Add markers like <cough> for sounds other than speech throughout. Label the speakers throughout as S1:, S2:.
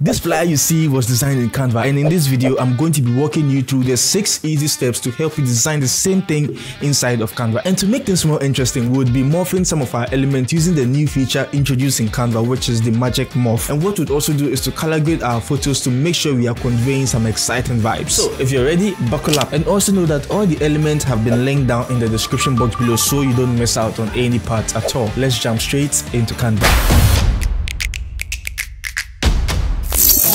S1: This flyer you see was designed in Canva and in this video I'm going to be walking you through the 6 easy steps to help you design the same thing inside of Canva. And to make this more interesting, we'll be morphing some of our elements using the new feature introduced in Canva which is the magic morph. And what we'd also do is to color grade our photos to make sure we are conveying some exciting vibes. So if you're ready, buckle up and also know that all the elements have been linked down in the description box below so you don't miss out on any parts at all. Let's jump straight into Canva.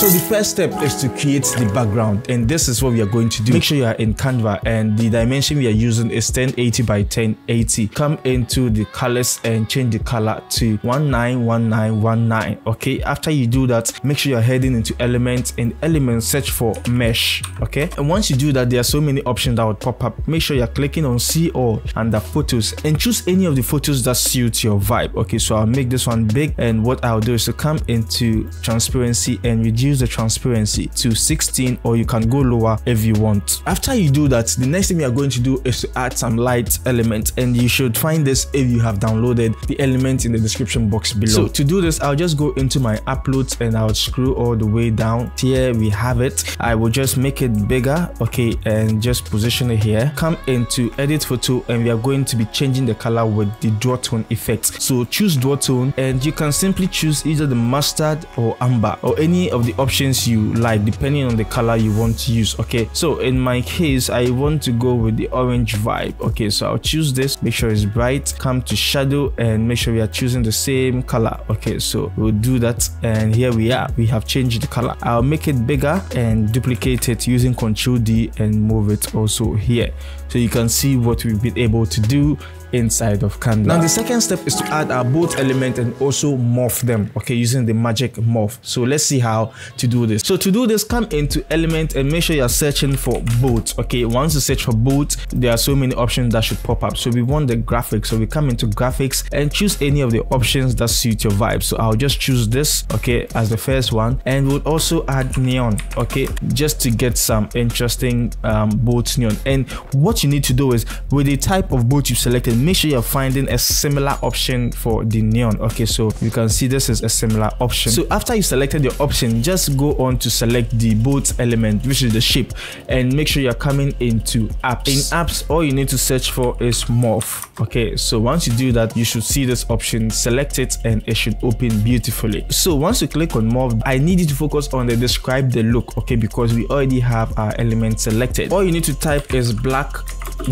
S1: So the first step is to create the background and this is what we are going to do. Make sure you are in Canva and the dimension we are using is 1080 by 1080. Come into the colors and change the color to 191919. Okay, after you do that, make sure you're heading into elements and elements search for mesh. Okay, and once you do that, there are so many options that would pop up. Make sure you're clicking on see all under photos and choose any of the photos that suit your vibe. Okay, so I'll make this one big and what I'll do is to come into transparency and reduce reduce the transparency to 16 or you can go lower if you want. After you do that, the next thing we are going to do is to add some light element and you should find this if you have downloaded the element in the description box below. So to do this, I'll just go into my uploads and I'll scroll all the way down. Here we have it. I will just make it bigger, okay, and just position it here. Come into edit photo and we are going to be changing the color with the duotone effect. So choose duotone and you can simply choose either the mustard or amber or any of the options you like depending on the color you want to use okay? So in my case i want to go with the orange vibe okay? So i'll choose this. Make sure it's bright come to shadow and make sure we are choosing the same color okay? So we'll do that and here we are. We have changed the color. I'll make it bigger and duplicate it using ctrl d and move it also here. So you can see what we've been able to do inside of Canva. Now the second step is to add our both element and also morph them, okay, using the magic morph. So let's see how to do this. So to do this, come into element and make sure you're searching for both, okay. Once you search for both, there are so many options that should pop up. So we want the graphics, so we come into graphics and choose any of the options that suit your vibe. So I'll just choose this, okay, as the first one, and we'll also add neon, okay, just to get some interesting um, boat neon. And what you need to do is with the type of boat you selected, make sure you're finding a similar option for the neon. Okay so you can see this is a similar option. So after you selected your option just go on to select the boat element which is the shape and make sure you're coming into apps. In apps all you need to search for is morph. Okay so once you do that you should see this option select it and it should open beautifully. So once you click on morph i need you to focus on the describe the look okay because we already have our element selected. All you need to type is black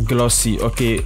S1: glossy okay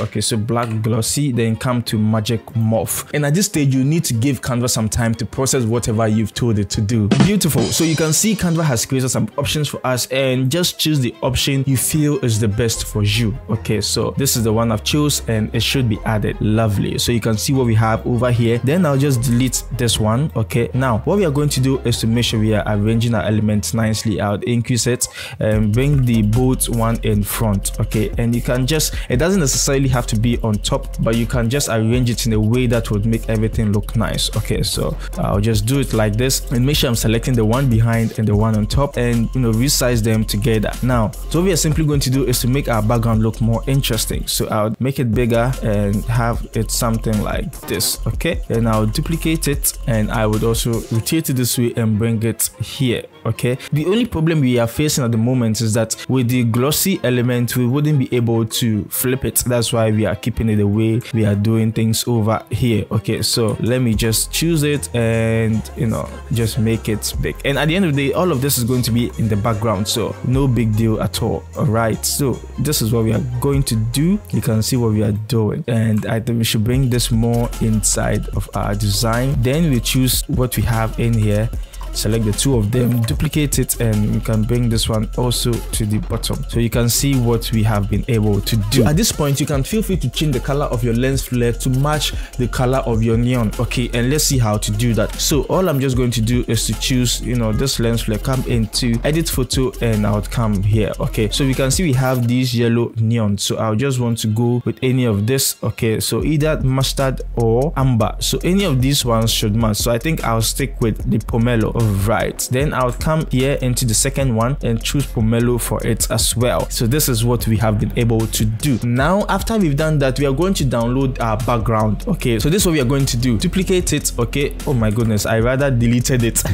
S1: okay so black glossy then come to magic morph. And at this stage you need to give canva some time to process whatever you've told it to do. Beautiful. So you can see canva has created some options for us and just choose the option you feel is the best for you. Okay so this is the one i've chose and it should be added. Lovely. So you can see what we have over here. Then i'll just delete this one. Okay now what we are going to do is to make sure we are arranging our elements nicely. Out increase it and bring the both one in front. Okay and you can just it doesn't necessarily necessarily have to be on top but you can just arrange it in a way that would make everything look nice. Okay so i'll just do it like this and make sure i'm selecting the one behind and the one on top and you know resize them together. Now so we are simply going to do is to make our background look more interesting. So i'll make it bigger and have it something like this. Okay and i'll duplicate it and i would also rotate it this way and bring it here okay? The only problem we are facing at the moment is that with the glossy element we wouldn't be able to flip it. That's why we are keeping it the way we are doing things over here okay? So let me just choose it and you know just make it big. And at the end of the day all of this is going to be in the background so no big deal at all all right so this is what we are going to do. You can see what we are doing. And i think we should bring this more inside of our design. Then we choose what we have in here select the two of them duplicate it and you can bring this one also to the bottom. So you can see what we have been able to do. At this point you can feel free to change the color of your lens flare to match the color of your neon okay? And let's see how to do that. So all i'm just going to do is to choose you know this lens flare. Come into edit photo and i'll come here okay? So we can see we have these yellow neon so i'll just want to go with any of this okay? So either mustard or amber. So any of these ones should match. So i think i'll stick with the pomelo right then i'll come here into the second one and choose pomelo for it as well. So this is what we have been able to do. Now after we've done that we are going to download our background. Okay so this is what we are going to do. Duplicate it okay? Oh my goodness i rather deleted it. <laughs>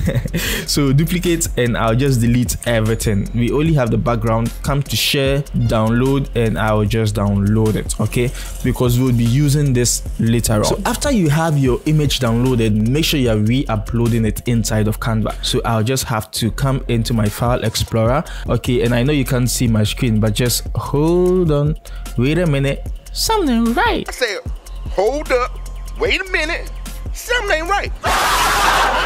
S1: So duplicate and i'll just delete everything. We only have the background. Come to share download and i'll just download it okay? Because we'll be using this later on. So after you have your image downloaded make sure you're re-uploading it inside of canva so i'll just have to come into my file explorer. Okay and i know you can't see my screen but just hold on. Wait a minute. Something right.
S2: I said, hold up, wait a minute, something ain't right. <laughs>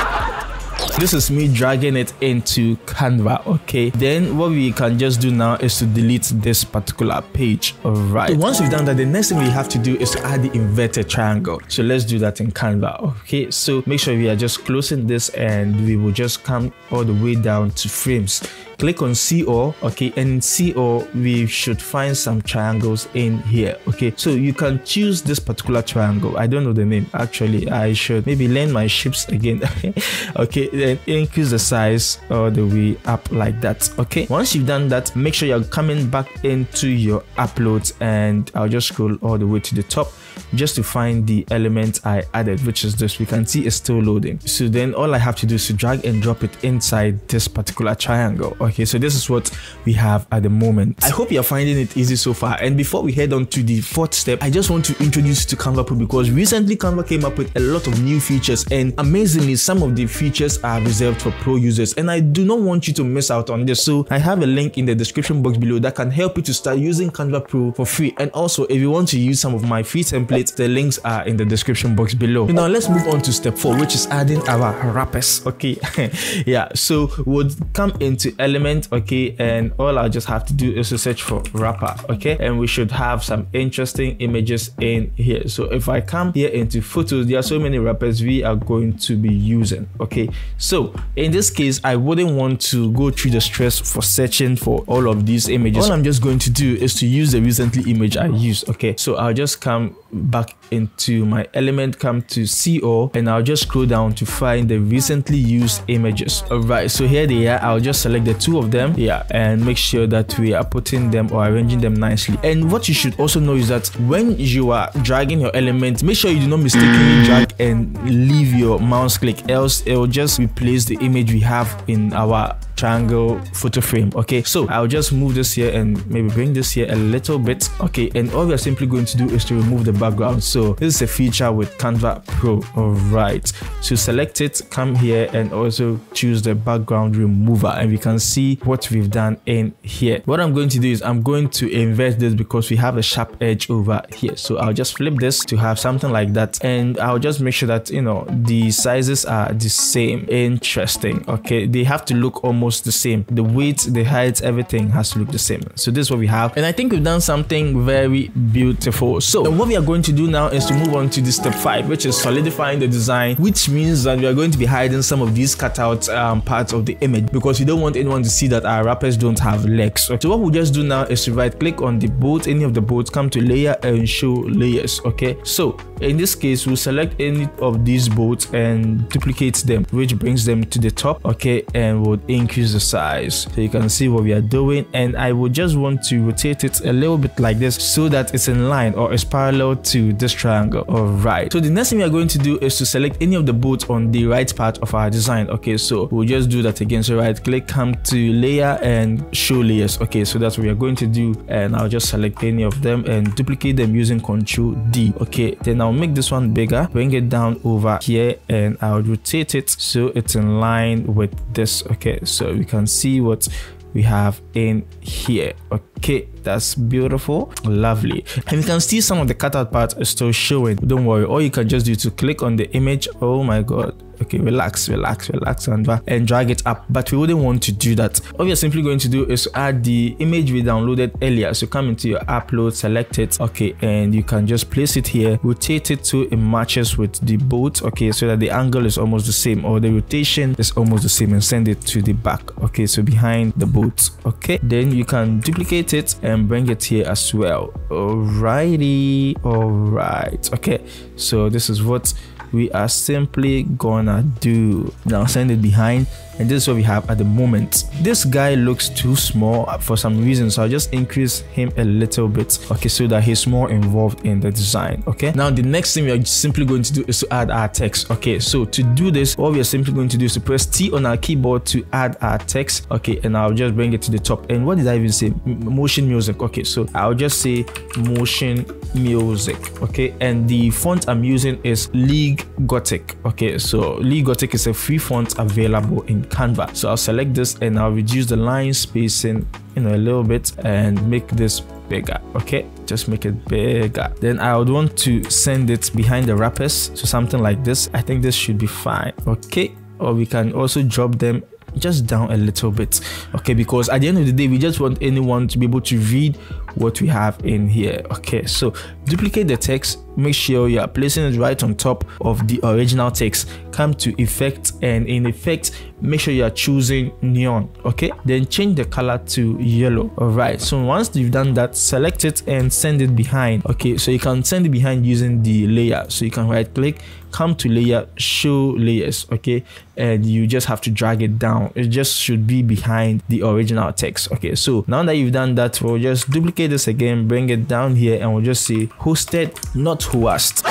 S1: this is me dragging it into canva okay? Then what we can just do now is to delete this particular page all right once we've done that the next thing we have to do is to add the inverted triangle. So let's do that in canva okay? So make sure we are just closing this and we will just come all the way down to frames. Click on all okay? And in all we should find some triangles in here okay? So you can choose this particular triangle. I don't know the name actually. I should maybe learn my shapes again <laughs> okay then increase the size all the way up like that okay? Once you've done that make sure you're coming back into your uploads and i'll just scroll all the way to the top just to find the element i added which is this. We can see it's still loading. So then all i have to do is to drag and drop it inside this particular triangle. Okay so this is what we have at the moment. I hope you're finding it easy so far. And before we head on to the fourth step i just want to introduce you to canva pro because recently canva came up with a lot of new features and amazingly some of the features are reserved for pro users. And i do not want you to miss out on this. So i have a link in the description box below that can help you to start using canva pro for free. And also if you want to use some of my free templates the links are in the description box below. Now let's move on to step four which is adding our rappers okay? <laughs> Yeah so we'll come into element okay? And all i just have to do is to search for rapper okay? And we should have some interesting images in here. So if i come here into photos there are so many rappers we are going to be using okay? So in this case i wouldn't want to go through the stress for searching for all of these images. All i'm just going to do is to use the recently image i used okay? So i'll just come back into my element come to all and i'll just scroll down to find the recently used images. All right so here they are. I'll just select the two of them yeah and make sure that we are putting them or arranging them nicely. And what you should also know is that when you are dragging your element make sure you do not mistakenly drag and leave your mouse click else it will just replace the image we have in our triangle photo frame okay? So i'll just move this here and maybe bring this here a little bit okay? And all we're simply going to do is to remove the background. So this is a feature with canva pro all right so select it come here and also choose the background remover and we can see what we've done in here. What i'm going to do is i'm going to invert this because we have a sharp edge over here. So i'll just flip this to have something like that and i'll just make sure that you know the sizes are the same interesting okay they have to look almost the same. The weight, the height, everything has to look the same. So this is what we have. And I think we've done something very beautiful. So what we are going to do now is to move on to the step five, which is solidifying the design, which means that we are going to be hiding some of these cutout um, parts of the image because we don't want anyone to see that our rappers don't have legs. So what we'll just do now is to right click on the boat, any of the boats, come to layer and show layers. Okay. So in this case, we'll select any of these boats and duplicate them, which brings them to the top. Okay. And we'll increase the size. So you can see what we are doing and I would just want to rotate it a little bit like this so that it's in line or it's parallel to this triangle. All right so the next thing we are going to do is to select any of the boats on the right part of our design okay? So we'll just do that again. So right click come to layer and show layers okay? So that's what we are going to do and I'll just select any of them and duplicate them using control D okay? Then I'll make this one bigger bring it down over here and I'll rotate it so it's in line with this okay? So we can see what we have in here okay? That's beautiful lovely. And you can see some of the cutout parts are still showing. Don't worry all you can just do to click on the image. Oh my god okay relax relax relax and and drag it up. But we wouldn't want to do that. All we're simply going to do is add the image we downloaded earlier. So come into your upload select it. Okay and you can just place it here. Rotate it to it matches with the boat okay so that the angle is almost the same or the rotation is almost the same and send it to the back. Okay so behind the boat okay then you can duplicate it and bring it here as well. Alrighty all right okay so this is what we are simply gonna do. Now send it behind and this is what we have at the moment. This guy looks too small for some reason so i'll just increase him a little bit okay so that he's more involved in the design okay? Now the next thing we are simply going to do is to add our text okay? So to do this what we are simply going to do is to press t on our keyboard to add our text okay? And i'll just bring it to the top. And what did i even say? M motion music okay? So i'll just say motion music okay? And the font i'm using is league gothic okay? So league gothic is a free font available in canva. So i'll select this and i'll reduce the line spacing you know a little bit and make this bigger okay? Just make it bigger. Then i would want to send it behind the rappers so something like this. I think this should be fine okay? Or we can also drop them just down a little bit okay? Because at the end of the day we just want anyone to be able to read what we have in here okay? So duplicate the text make sure you are placing it right on top of the original text come to effect and in effect make sure you are choosing neon okay? Then change the color to yellow all right so once you've done that select it and send it behind okay? So you can send it behind using the layer. So you can right click come to layer show layers okay? And you just have to drag it down. It just should be behind the original text okay? So now that you've done that we'll just duplicate this again bring it down here and we'll just say hosted not host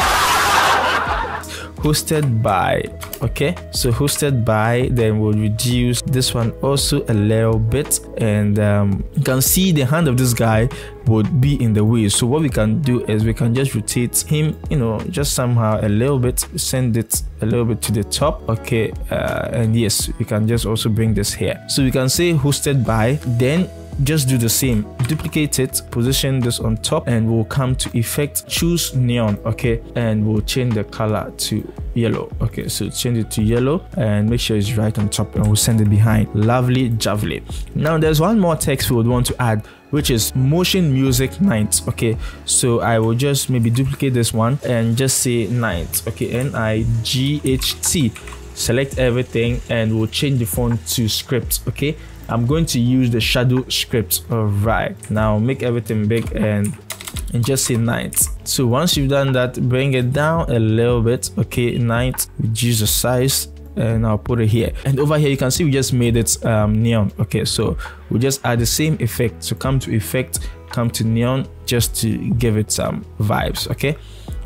S1: hosted by okay? So hosted by then we'll reduce this one also a little bit and um, you can see the hand of this guy would be in the way. So what we can do is we can just rotate him you know just somehow a little bit send it a little bit to the top okay? Uh, and yes we can just also bring this here. So we can say hosted by then just do the same. Duplicate it position this on top and we'll come to effect. Choose neon okay? And we'll change the color to yellow okay? So change it to yellow and make sure it's right on top and we'll send it behind. Lovely javely now there's one more text we would want to add which is motion music night okay? So i will just maybe duplicate this one and just say night okay? N-i-g-h-t select everything and we'll change the font to script okay I'm going to use the shadow script. All right, now make everything big and and just say night. So once you've done that, bring it down a little bit. Okay, night, reduce the size and I'll put it here. And over here, you can see we just made it um, neon. Okay, so we just add the same effect. So come to effect, come to neon just to give it some vibes. Okay,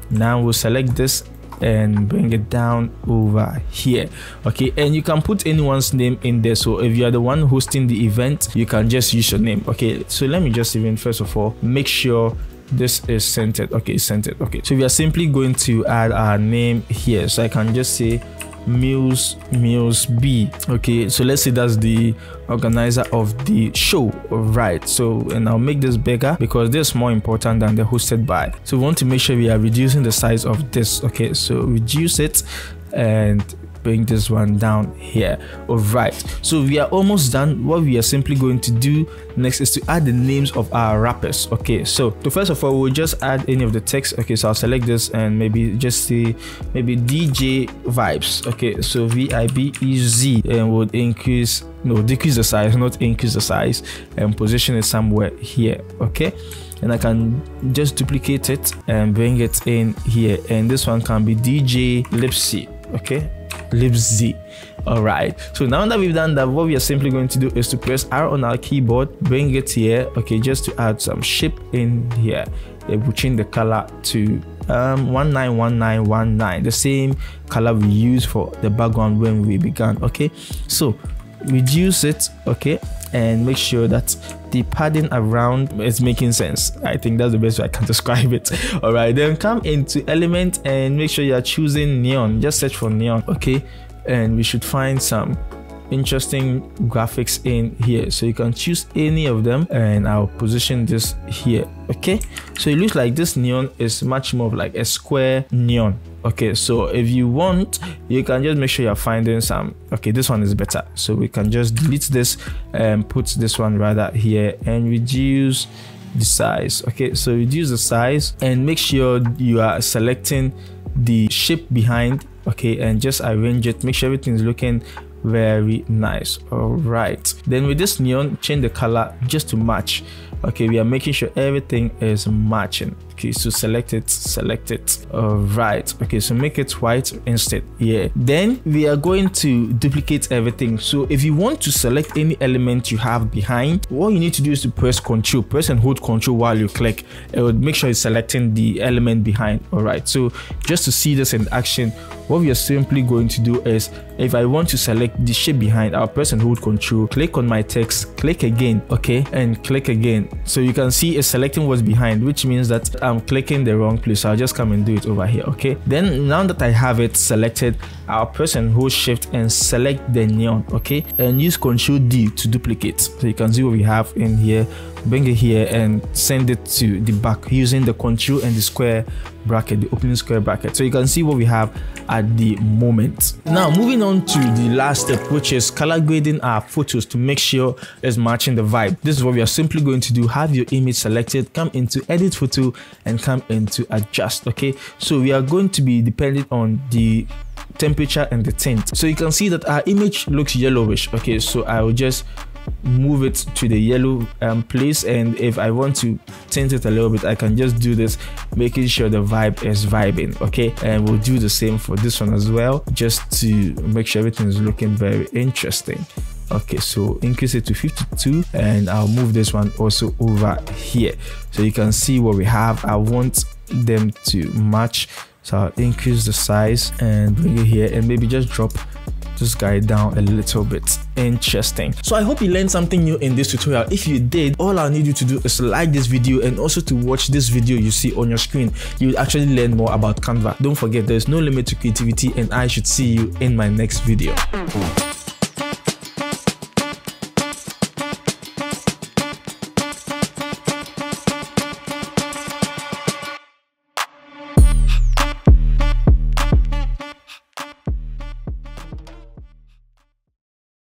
S1: now we'll select this and bring it down over here. Okay and you can put anyone's name in there. So if you are the one hosting the event you can just use your name. Okay so let me just even first of all make sure this is centered. Okay centered. Okay so we are simply going to add our name here. So i can just say Muse Muse B. Okay, so let's say that's the organizer of the show, right? So, and I'll make this bigger because this is more important than the hosted by. So, we want to make sure we are reducing the size of this. Okay, so reduce it and bring this one down here. All right so we are almost done. What we are simply going to do next is to add the names of our rappers okay so, so first of all we'll just add any of the text. Okay so i'll select this and maybe just say maybe dj vibes. Okay so v-i-b-e-z and would increase no decrease the size not increase the size and position it somewhere here. Okay and I can just duplicate it and bring it in here. And this one can be DJ Lipsy. Okay libz all right so now that we've done that what we are simply going to do is to press r on our keyboard bring it here okay just to add some shape in here. Then we'll change the color to um 191919 the same color we used for the background when we began okay? So reduce it okay and make sure that the padding around is making sense. I think that's the best way i can <laughs> describe it. All right then come into element and make sure you're choosing neon. Just search for neon okay and we should find some interesting graphics in here. So you can choose any of them and i'll position this here okay? So it looks like this neon is much more like a square neon okay? So if you want you can just make sure you're finding some okay this one is better. So we can just delete this and put this one rather here and reduce the size okay? So reduce the size and make sure you are selecting the shape behind okay? And just arrange it. Make sure everything's looking very nice. All right then with this neon change the color just to match. Okay we are making sure everything is matching okay so select it select it. All right okay so make it white instead. Yeah. Then we are going to duplicate everything. So if you want to select any element you have behind what you need to do is to press ctrl press and hold ctrl while you click. It would make sure it's selecting the element behind. All right so just to see this in action what we are simply going to do is if i want to select the shape behind i'll press and hold control click on my text click again okay and click again. So you can see it's selecting what's behind which means that i'm clicking the wrong place so i'll just come and do it over here okay? Then now that i have it selected press and hold shift and select the neon okay? And use control d to duplicate. So you can see what we have in here. Bring it here and send it to the back using the control and the square bracket the opening square bracket. So you can see what we have at the moment. Now moving on to the last step which is color grading our photos to make sure it's matching the vibe. This is what we are simply going to do. Have your image selected come into edit photo and come into adjust okay? So we are going to be dependent on the temperature and the tint. So you can see that our image looks yellowish. Okay so i will just move it to the yellow um, place and if I want to tint it a little bit I can just do this making sure the vibe is vibing okay? And we'll do the same for this one as well just to make sure everything is looking very interesting. Okay so increase it to 52 and I'll move this one also over here. So you can see what we have. I want them to match so I'll increase the size and bring it here and maybe just drop this guy down a little bit. Interesting. So i hope you learned something new in this tutorial. If you did all i need you to do is like this video and also to watch this video you see on your screen. You will actually learn more about canva. Don't forget there's no limit to creativity and i should see you in my next video